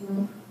Mm-hmm.